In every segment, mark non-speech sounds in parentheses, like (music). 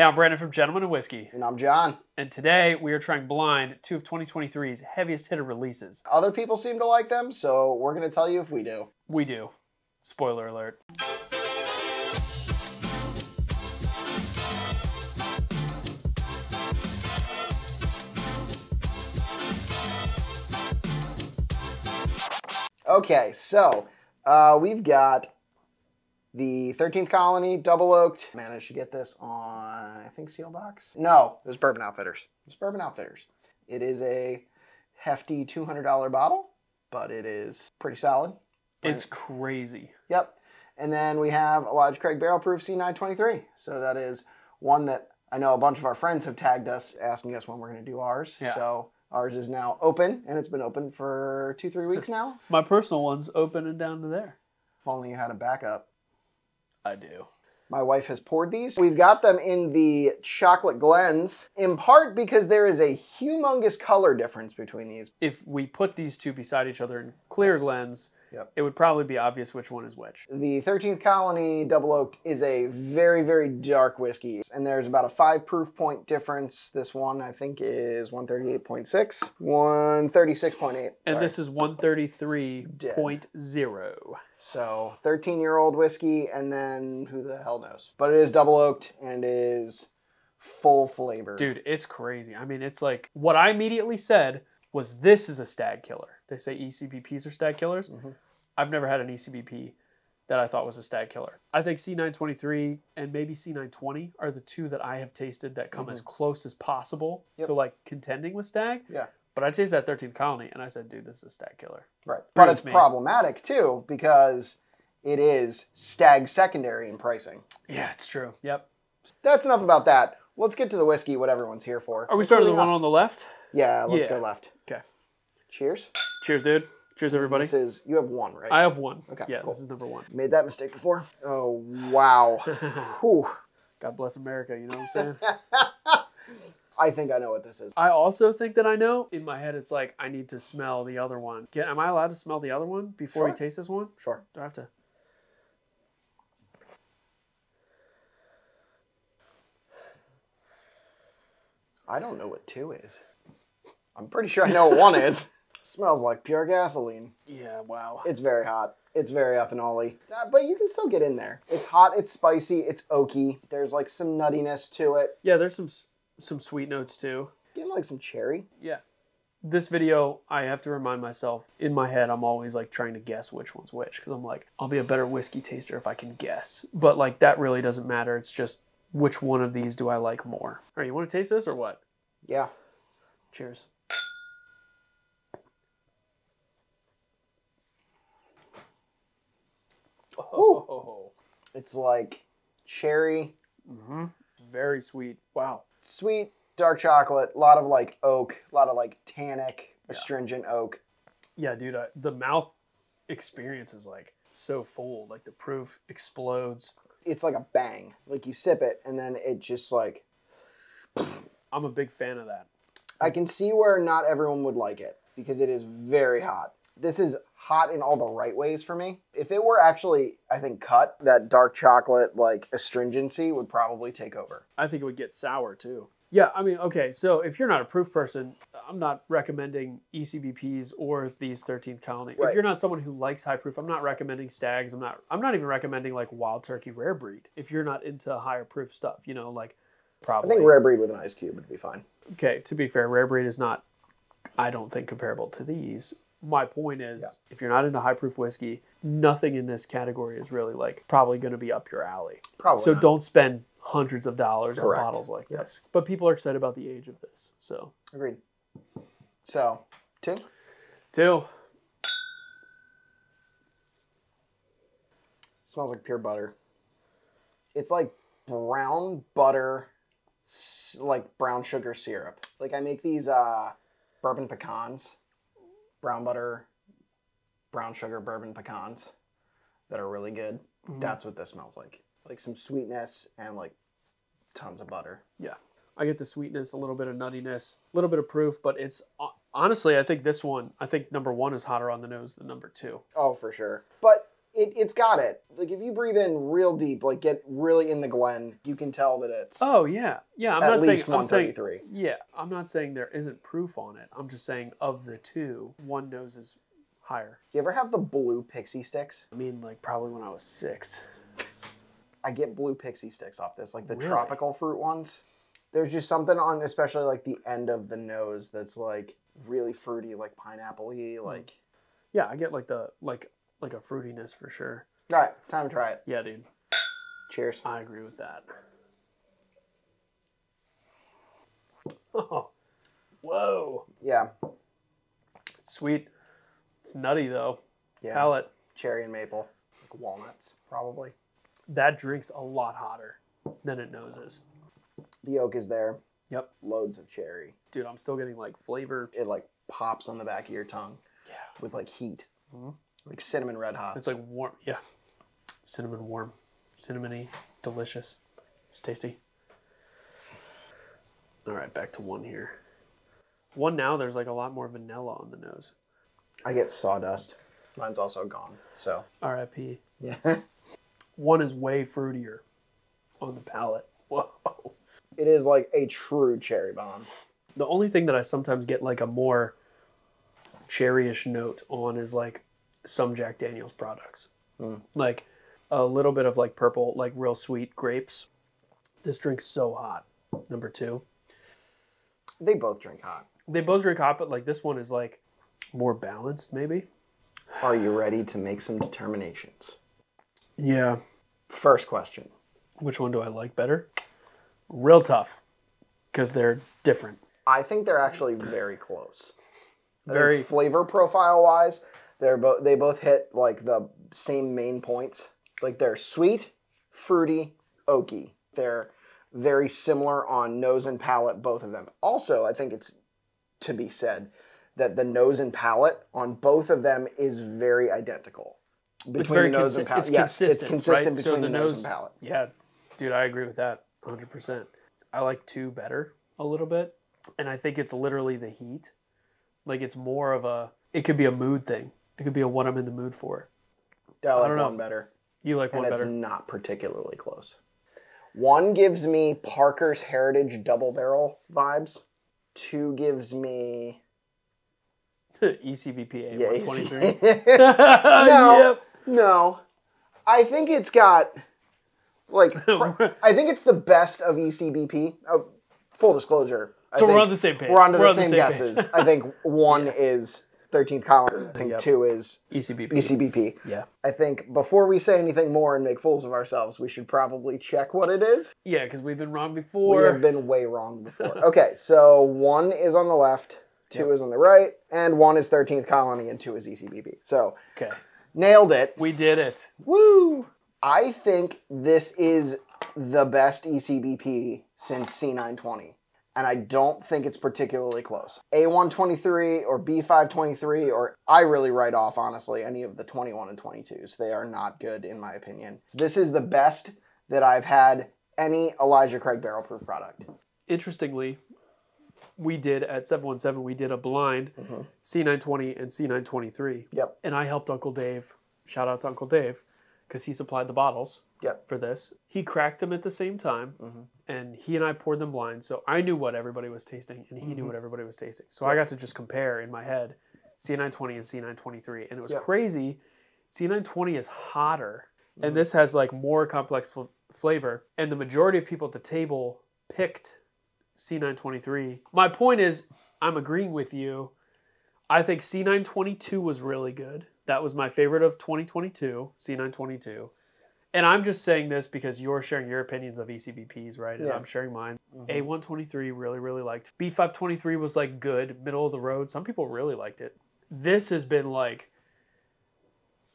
Hey, I'm Brandon from Gentlemen and Whiskey, And I'm Jon. and today we are trying blind two of 2023's heaviest hitter releases. Other people seem to like them, so we're going to tell you if we do. We do. Spoiler alert. Okay, so uh, we've got the 13th Colony Double Oaked. Managed to get this on, I think, Seelbach's? No, it was Bourbon Outfitters. It was Bourbon Outfitters. It is a hefty $200 bottle, but it is pretty solid. It's crazy. Yep. And then we have Elijah Craig Barrel Proof C923. So that is one that I know a bunch of our friends have tagged us asking us when we're going to do ours. Yeah. So ours is now open, and it's been open for two, three weeks (laughs) now. My personal one's open and down to there. If only you had a backup. I do. My wife has poured these. We've got them in the chocolate glens, in part because there is a humongous color difference between these. If we put these two beside each other in clear Yes. glens, Yep. it would probably be obvious which one is which. The 13th Colony Double Oaked is a very, very dark whiskey, and there's about a five proof point difference. This one, I think, is 138.6, 136.8. And sorry. this is 133.0. So 13 year old whiskey, and then who the hell knows? But it is double oaked and is full flavor. Dude, it's crazy. I mean, it's like what I immediately said was this is a Stagg killer. They say E ECBPs are Stagg killers. Mhm. I've never had an ECBP that I thought was a Stagg killer. I think C923 and maybe C920 are the two that I have tasted that come as close as possible Mm-hmm. Yep. to like contending with Stagg. Yeah. But I tasted that 13th colony and I said, dude, this is a Stagg killer. Right. But it's me. problematic too because it is Stagg secondary in pricing. Yeah, it's true. Yep. That's enough about that. Let's get to the whiskey, what everyone's here for. Are we starting with the one on the left? Yeah, let's Yeah. go left. Cheers. Cheers, dude. Cheers, everybody. This is, you have one, right? I have one. Okay, Yeah, cool. this is number one. Made that mistake before. Oh, wow. (laughs) Whew. God bless America, you know what I'm saying? (laughs) I think I know what this is. I also think that I know. In my head, it's like I need to smell the other one. Get, am I allowed to smell the other one before we taste this one? Sure. Do I have to? I don't know what two is. I'm pretty sure I know what one is. (laughs) Smells like pure gasoline. Yeah. Wow. It's very hot. It's very ethanol-y. Uh, but you can still get in there. It's hot, it's spicy, it's oaky. There's like some nuttiness to it. Yeah. There's some some sweet notes too. Getting like some cherry. Yeah. This video, I have to remind myself in my head, I'm always like trying to guess which one's which because I'm like, I'll be a better whiskey taster if I can guess. But like that really doesn't matter. It's just which one of these do I like more? All right, you want to taste this or what? Yeah. Cheers. Oh, It's like cherry, hmm very sweet. Wow. sweet, dark chocolate, a lot of like oak, a lot of like tannic, astringent oak. Yeah, dude, uh, the mouth experience is like so full. Like the proof explodes. It's like a bang. Like you sip it and then it just like I'm a big fan of that. I can see where not everyone would like it because it is very hot. This is hot in all the right ways for me. If it were actually, I think, cut, that dark chocolate, like astringency would probably take over. I think it would get sour too. Yeah, I mean, okay, so if you're not a proof person, I'm not recommending E ECBPs or these 13th colony. If you're not someone who likes high proof, I'm not recommending Staggs. I'm not I'm not even recommending like wild turkey rare breed. If you're not into higher proof stuff, you know, like probably I think rare breed with an ice cube would be fine. okay, to be fair, rare breed is not, I don't think, comparable to these. My point is, Yeah. if you're not into high proof whiskey, nothing in this category is really like probably going to be up your alley. Probably. So not. don't spend hundreds of dollars Correct. on bottles like this. But people are excited about the age of this. So, Agreed. So, two. two. Smells like pure butter. It's like brown butter, like brown sugar syrup. Like I make these uh, bourbon pecans, brown butter, brown sugar bourbon pecans that are really good. Mhm. That's what this smells like. Like some sweetness and like tons of butter. Yeah. I get the sweetness, a little bit of nuttiness, a little bit of proof, but it's honestly, I think this one, I think number one is hotter on the nose than number two. Oh, for sure. But it, it's got it. Like if you breathe in real deep, like get really in the Glen, you can tell that it's Oh yeah, yeah. I'm at not least saying. I'm saying 133. Yeah, I'm not saying there isn't proof on it. I'm just saying of the two, one nose is higher. You ever have the blue pixie sticks? I mean, like probably when I was six. I get blue pixie sticks off this, like the Really? tropical fruit ones. There's just something on, especially like the end of the nose, that's like really fruity, like pineapple-y. Hmm. Like, Yeah, I get like the like like a fruitiness for sure. all right, time to try it. Yeah, dude, Cheers. I agree with that. Oh, (laughs) whoa, Yeah, sweet. It's nutty though. yeah. Palate. Cherry and maple, like walnuts, probably. That drink's a lot hotter than it noses. The oak is there. Yep, Loads of cherry. dude, I'm still getting like flavor. It like pops on the back of your tongue Yeah, with like heat, Mhm. Like cinnamon red hot. it's like warm. Yeah, cinnamon warm, cinnamony, delicious. It's tasty. All right, back to one here. One now, there's like a lot more vanilla on the nose. I get sawdust. Mine's also gone. So R.I.P. yeah, (laughs) One is way fruitier on the palate. Whoa. it is like a true cherry bomb. The only thing that I sometimes get like a more cherryish note on is like some Jack Daniels products. Mm. Like a little bit of like purple, like real sweet grapes. This drink's so hot. Number two. They both drink hot. They both drink hot, but like this one is like more balanced, maybe. Are you ready to make some determinations? Yeah. First question. Which one do I like better? Real tough. Because they're different. I think they're actually very close. Very flavor profile wise, they're both they both hit like the same main points. Like they're sweet, fruity, oaky. They're very similar on nose and palate, both of them. Also, I think it's to be said that the nose and palate on both of them is very identical. Between very the nose and palate. it's yes, consistent, it's consistent right? So between the the nose, nose- and palate. Yeah, dude, I agree with that 100%. I like two better a little bit. And I think it's literally the heat. Like it's more of a, it could be a mood thing. It could be a what I'm in the mood for. I like don't know. one better. You like and one it's better? not particularly close. One gives me Parker's Heritage Double Barrel vibes. Two gives me (laughs) E ECBP yeah, A123. (laughs) no, Yep. no. I think it's got like (laughs) pr- I think it's the best of ECBP. Oh, full disclosure. I So we're think on the same page. We're on to the We're on same, the same page. guesses. I think one is 13th colony. I think Yep. two is ECBP. ECBP. Yeah. I think before we say anything more and make fools of ourselves, we should probably check what it is. Yeah, because we've been wrong before. We have been way wrong before. (laughs) okay, so one is on the left, two is on the right, and one is 13th Colony, and two is ECBP. So Okay. nailed it. We did it. Woo! I think this is the best ECBP since C920. And I don't think it's particularly close. A123 or B523, or I really write off, honestly, any of the 21 and 22s. They are not good, in my opinion. This is the best that I've had any Elijah Craig barrel proof product. Interestingly, we did at 717, we did a blind Mhm. C920 and C923. Yep. and I helped Uncle Dave. Shout out to Uncle Dave because he supplied the bottles Yep. for this. He cracked them at the same time, Mhm. and he and I poured them blind. So I knew what everybody was tasting, and he knew Mhm. what everybody was tasting. So I got to just compare in my head C920 and C923, and it was Yep. crazy. C920 is hotter, Mhm. and this has like more complex fl- flavor. And the majority of people at the table picked C923. My point is, I'm agreeing with you. I think C922 was really good. That was my favorite of 2022, C922. And I'm just saying this because you're sharing your opinions of ECBPs, right? And Yeah. I'm sharing mine. Mhm. A123 really, really liked. B523 was like good, middle of the road. Some people really liked it. This has been like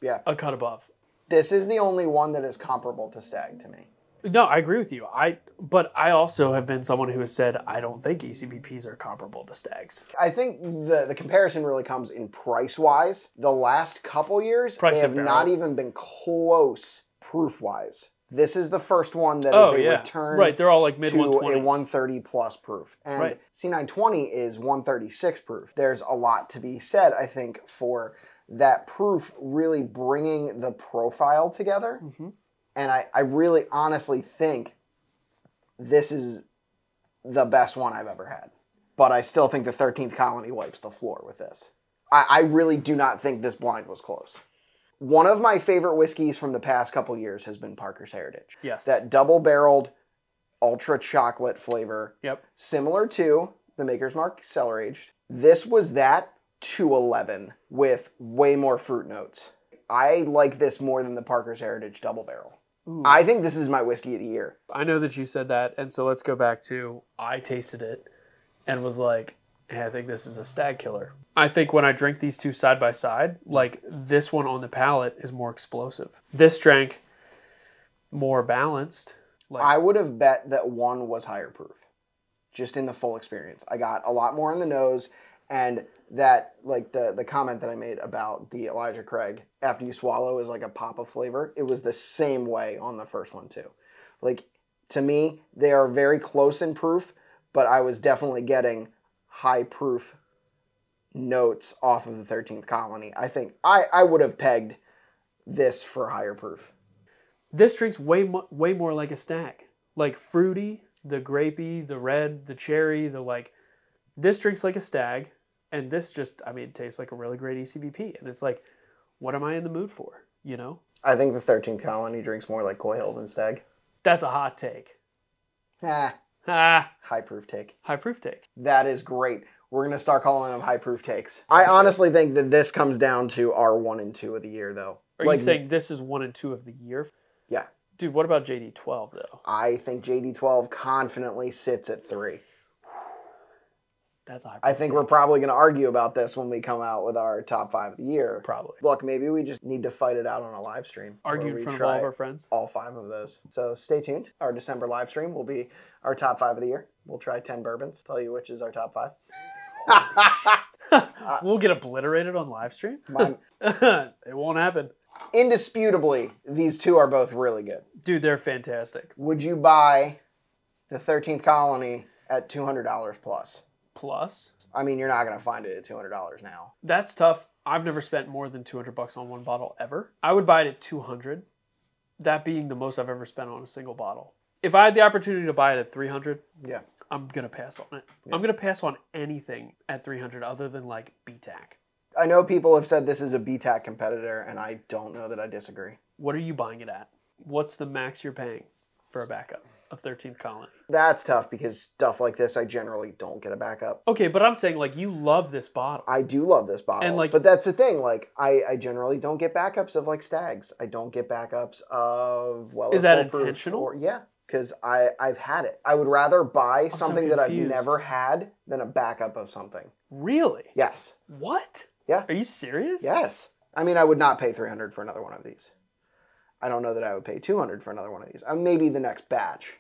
Yeah. a cut above. This is the only one that is comparable to Stagg to me. No, I agree with you. I but I also have been someone who has said I don't think ECBPs are comparable to Staggs. I think the, the comparison really comes in price wise. The last couple years, Price they have not even been close proof wise. This is the first one that is Oh a yeah, return right. They're all like mid to a 120s. 130 plus proof. And Right. C920 is 136 proof. There's a lot to be said, I think, for that proof really bringing the profile together. Mhm. And I, I really honestly think this is the best one I've ever had. But I still think the 13th Colony wipes the floor with this. I, I really do not think this blind was close. One of my favorite whiskeys from the past couple years has been Parker's Heritage. Yes. That double barreled ultra chocolate flavor, Yep. similar to the Maker's Mark Cellar Aged. This was that to 11 with way more fruit notes. I like this more than the Parker's Heritage Double Barrel. Ooh. I think this is my whiskey of the year. I know that you said that, and so let's go back to I tasted it and was like, hey, I think this is a Stagg killer. I think when I drink these two side by side, like this one on the palate is more explosive. This drank more balanced. Like I would have bet that one was higher proof, just in the full experience. I got a lot more in the nose, and that like the the comment that I made about the Elijah Craig after you swallow is like a pop of flavor. It was the same way on the first one too. Like to me, they are very close in proof, but I was definitely getting high proof notes off of the 13th colony. I think I I would have pegged this for higher proof. this drinks way mo- way more like a Stagg. Like fruity, the grapey, the red, the cherry, the like. This drinks like a Stagg, and this just I mean it tastes like a really great E ECBP, and it's like, what am I in the mood for? You know, I think the 13th colony drinks more like Coy Hill than Stagg. that's a hot take. Ah, Ah, high proof take. high proof take. That is great. We're gonna start calling them high proof takes. I honestly think that this comes down to our one and two of the year, though. Are you saying this is one and two of the year? Yeah. Dude, what about JD twelve though? I think JD12 confidently sits at three. That's. I think we're probably gonna argue about this when we come out with our top five of the year. probably Look, maybe we just need to fight it out on a live stream. Argue in front of all of our friends. all five of those. So stay tuned. Our December live stream will be our top five of the year. We'll try ten bourbons. Tell you which is our top five. (laughs) we'll get obliterated on live stream. (laughs) It won't happen. indisputably, these two are both really good. Dude, they're fantastic. Would you buy the 13th Colony at $200 plus? Plus, I mean, you're not going to find it at $200 now. that's tough. I've never spent more than 200 bucks on one bottle ever. I would buy it at 200. That being the most I've ever spent on a single bottle. If I had the opportunity to buy it at 300, Yeah. I'm gonna pass on it. Yeah. I'm gonna pass on anything at 300 other than like BTAC. I know people have said this is a BTAC competitor, and I don't know that I disagree. What are you buying it at? What's the max you're paying for a backup of 13th Colony? That's tough because stuff like this, I generally don't get a backup. Okay, but I'm saying like you love this bottle. I do love this bottle, And, like- but that's the thing. Like, I, I generally don't get backups of like Staggs. I don't get backups of well. Is that intentional? Or, yeah, because I I've had it. I would rather buy so something that I've never had than a backup of something. Really? Yes. What? Yeah. Are you serious? Yes. I mean, I would not pay 300 for another one of these. I don't know that I would pay 200 for another one of these. Uh, maybe the next batch.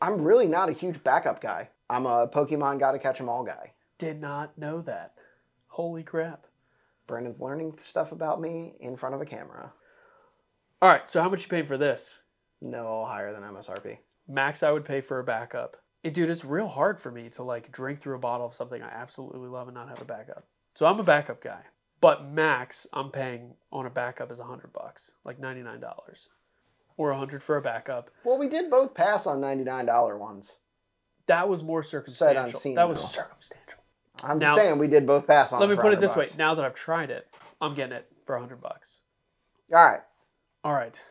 I'm really not a huge backup guy. I'm a Pokemon gotta catch 'em all guy. Did not know that. Holy crap. Brandon's learning stuff about me in front of a camera. All right, so how much you paying for this? No higher than MSRP. Max I would pay for a backup. Dude, it's real hard for me to like drink through a bottle of something I absolutely love and not have a backup. So I'm a backup guy. But max I'm paying on a backup is 100 bucks, like $99. Or 100 for a backup. Well, we did both pass on $99 ones. That was more circumstantial. that was though. circumstantial. I'm Now- just saying we did both pass on. Let me put it 100 this way. Now that I've tried it, I'm getting it for 100 bucks. All right. All right.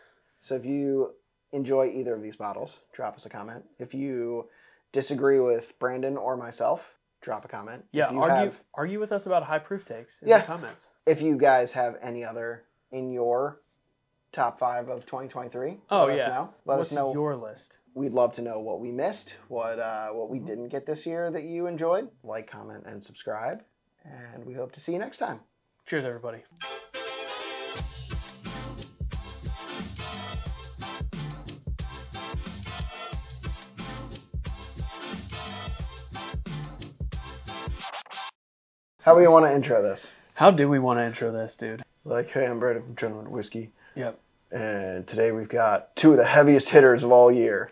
So if you enjoy either of these bottles, drop us a comment. If you disagree with Brandon or myself, drop a comment. Yeah, If you argue have- argue with us about high proof takes in Yeah. the comments. if you guys have any other in your top five of 2023, Oh, let yeah. us know. Let What's us know. your list? We'd love to know what we missed, what uh, what we didn't get this year that you enjoyed. Like, comment, and subscribe. And we hope to see you next time. Cheers, everybody. How do we want to intro this? How do we want to intro this, dude? Like, hey, I'm Brandon from Gentlemen Whiskey, Yep. And today we've got two of the heaviest hitters of all year.